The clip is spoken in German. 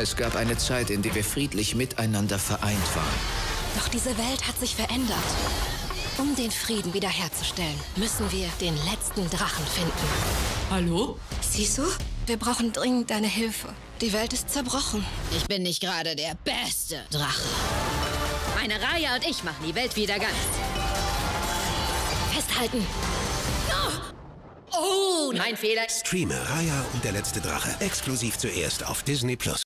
Es gab eine Zeit, in der wir friedlich miteinander vereint waren. Doch diese Welt hat sich verändert. Um den Frieden wiederherzustellen, müssen wir den letzten Drachen finden. Hallo? Siehst du? Wir brauchen dringend deine Hilfe. Die Welt ist zerbrochen. Ich bin nicht gerade der beste Drache. Meine Raya und ich machen die Welt wieder ganz. Festhalten. Oh, mein Fehler. Streame Raya und der letzte Drache exklusiv zuerst auf Disney Plus.